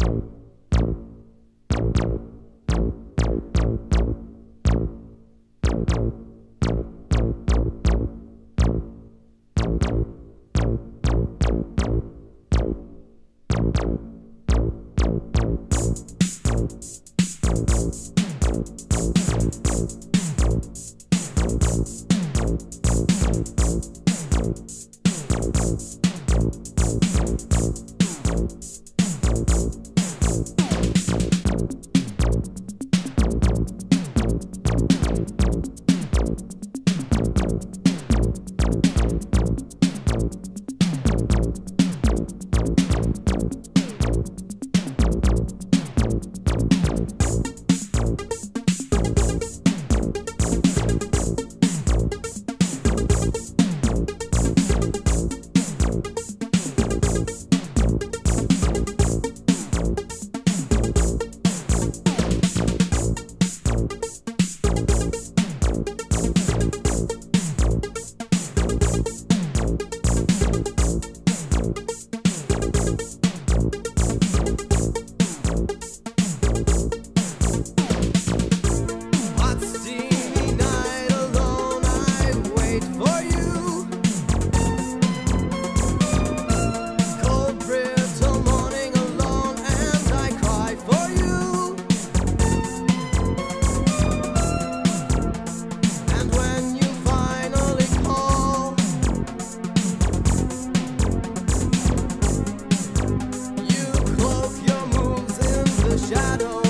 Hot in the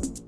you